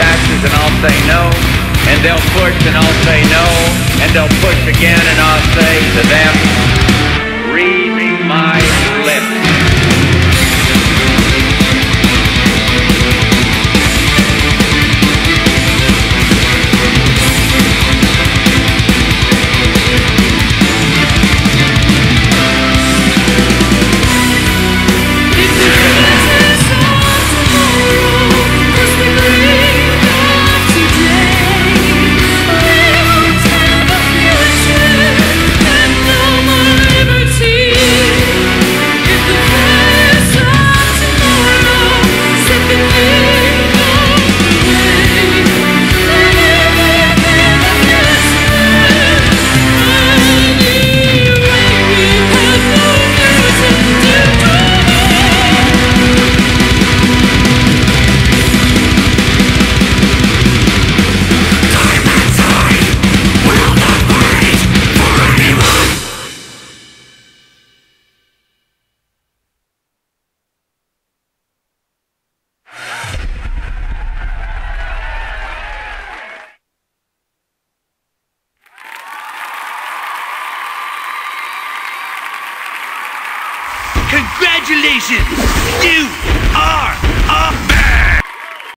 taxes and I'll say no. And they'll push and I'll say no. And they'll push again and I'll say to them, read my Congratulations! You are a.